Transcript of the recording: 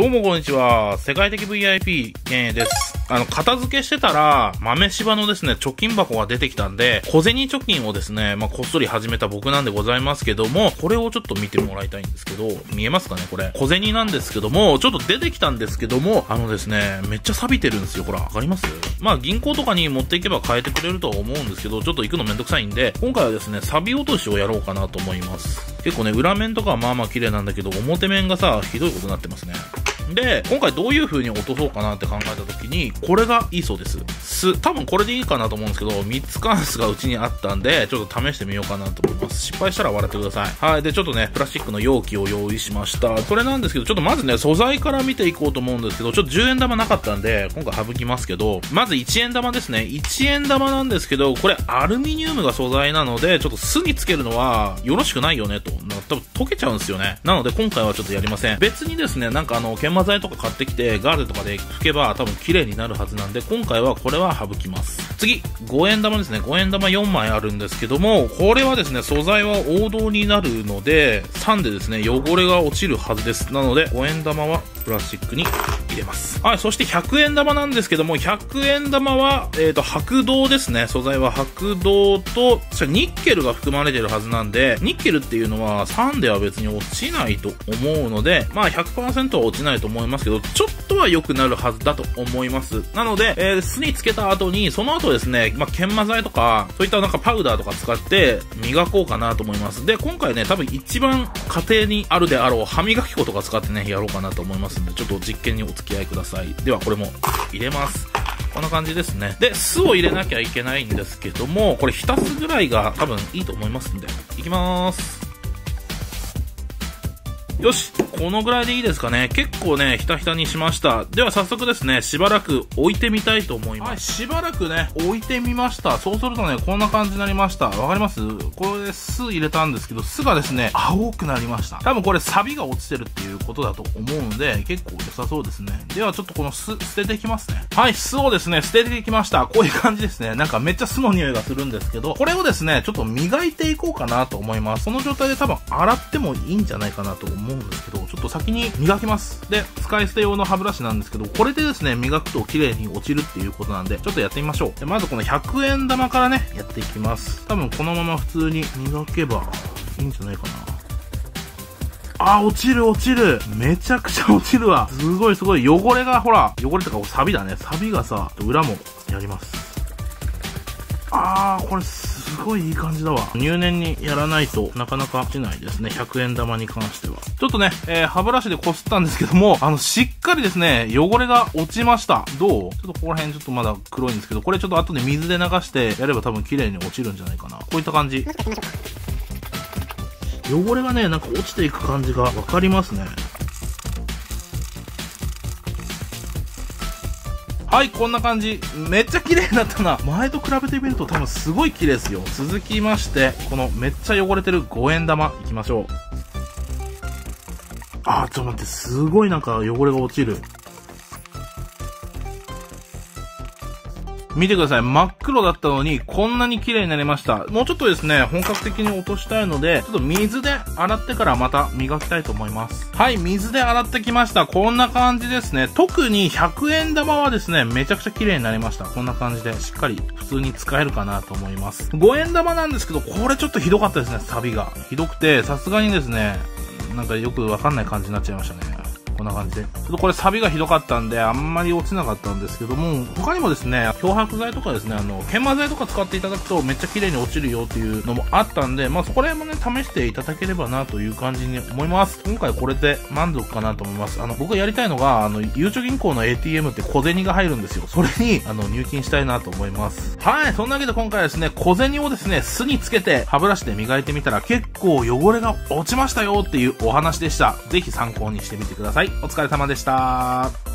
どうもこんにちは。世界的 VIP、ケンエです。あの、片付けしてたら、豆柴のですね、貯金箱が出てきたんで、小銭貯金をですね、まあ、こっそり始めた僕なんでございますけども、これをちょっと見てもらいたいんですけど、見えますかねこれ。小銭なんですけども、ちょっと出てきたんですけども、あのですね、めっちゃ錆びてるんですよ。ほら、わかります？まあ、銀行とかに持っていけば変えてくれるとは思うんですけど、ちょっと行くのめんどくさいんで、今回はですね、錆び落としをやろうかなと思います。結構ね、裏面とかはまあまあ綺麗なんだけど、表面がさ、ひどいことになってますね。で、今回どういう風に落とそうかなって考えた時に、これがいいそうです。す、多分これでいいかなと思うんですけど、3つ関数がうちにあったんで、ちょっと試してみようかなと思います。失敗したら笑ってください。はい。で、ちょっとね、プラスチックの容器を用意しました。それなんですけど、ちょっとまずね、素材から見ていこうと思うんですけど、ちょっと10円玉なかったんで、今回省きますけど、まず1円玉ですね。1円玉なんですけど、これアルミニウムが素材なので、ちょっと巣につけるのはよろしくないよねと。多分溶けちゃうんですよね。なので今回はちょっとやりません。別にですね、なんかあの、研磨剤とか買ってきて、ガーゼとかで拭けば多分綺麗になるはずなんで今回はこれは省きます次5円玉ですね5円玉4枚あるんですけどもこれはですね素材は王道になるので3でですね汚れが落ちるはずですなので5円玉はプラスチックにれます。はい、そして100円玉なんですけども、100円玉は、えっ、ー、と、白銅ですね。素材は白銅とそ、ニッケルが含まれてるはずなんで、ニッケルっていうのは酸では別に落ちないと思うので、まあ100%は落ちないと思いますけど、ちょっとは良くなるはずだと思います。なので、えー、巣につけた後に、その後ですね、まあ研磨剤とか、そういったなんかパウダーとか使って磨こうかなと思います。で、今回ね、多分一番家庭にあるであろう歯磨き粉とか使ってね、やろうかなと思いますんで、ちょっと実験にお付きき合いください。では、これも入れます。こんな感じですね。で、酢を入れなきゃいけないんですけども、これ浸すぐらいが多分いいと思いますんで、いきまーす。よしこのぐらいでいいですかね。結構ねひたひたにしました。では早速ですねしばらく置いてみたいと思います、はい、しばらくね置いてみました。そうするとねこんな感じになりました。わかります？これで酢入れたんですけど酢がですね青くなりました。多分これサビが落ちてるっていうことだと思うので結構良さそうですね。ではちょっとこの酢捨てていきますね。はい酢をですね捨てていきました。こういう感じですね。なんかめっちゃ酢の匂いがするんですけど。これをですねちょっと磨いていこうかなと思います。この状態で多分洗ってもいいんじゃないかなと思う思うんですけどちょっと先に磨きますで使い捨て用の歯ブラシなんですけどこれでですね磨くと綺麗に落ちるっていうことなんでちょっとやってみましょうでまずこの100円玉からねやっていきます多分このまま普通に磨けばいいんじゃないかなあ、落ちる落ちる。めちゃくちゃ落ちるわ。すごいすごい。汚れが、ほら、汚れとかサビだね。サビがさ、裏もやります。あー、これすごいいい感じだわ。入念にやらないとなかなか落ちないですね。100円玉に関しては。ちょっとね、えー、歯ブラシでこすったんですけども、あの、しっかりですね、汚れが落ちました。どう？ちょっとここら辺ちょっとまだ黒いんですけど、これちょっと後で水で流してやれば多分綺麗に落ちるんじゃないかな。こういった感じ。汚れがね、なんか落ちていく感じがわかりますね。はい、こんな感じ。めっちゃ綺麗になったな。前と比べてみると多分すごい綺麗ですよ。続きまして、このめっちゃ汚れてる5円玉いきましょう。あー、ちょっと待って、すごいなんか汚れが落ちる。見てください。真っ黒だったのに、こんなに綺麗になりました。もうちょっとですね、本格的に落としたいので、ちょっと水で洗ってからまた磨きたいと思います。はい、水で洗ってきました。こんな感じですね。特に100円玉はですね、めちゃくちゃ綺麗になりました。こんな感じで、しっかり普通に使えるかなと思います。5円玉なんですけど、これちょっとひどかったですね、サビが。ひどくて、さすがにですね、なんかよくわかんない感じになっちゃいましたね。こんな感じで。ちょっとこれサビがひどかったんで、あんまり落ちなかったんですけども、他にもですね、漂白剤とかですね、あの、研磨剤とか使っていただくとめっちゃ綺麗に落ちるよっていうのもあったんで、まあそこら辺もね、試していただければなという感じに思います。今回これで満足かなと思います。あの、僕がやりたいのが、あの、ゆうちょ銀行の ATM って小銭が入るんですよ。それに、あの、入金したいなと思います。はい、そんなわけで今回はですね、小銭をですね、巣につけて歯ブラシで磨いてみたら結構汚れが落ちましたよっていうお話でした。ぜひ参考にしてみてください。お疲れ様でした。